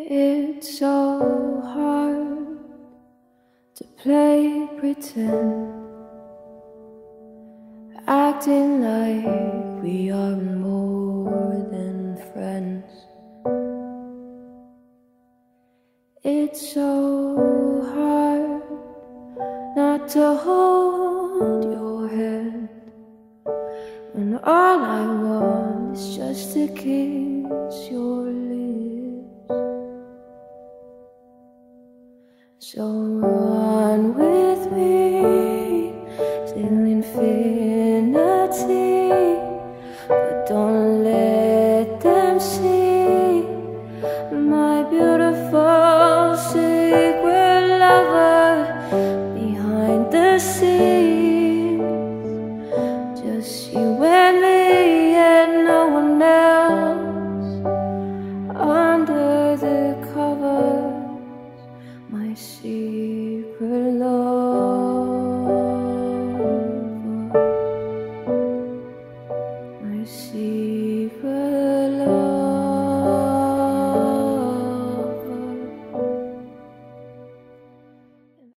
It's so hard to play pretend, acting like we are more than friends. It's so hard not to hold your hand when all I want is just to kiss your. So run with me till infinity, but don't let them see my beautiful secret lover behind the scenes. Just you and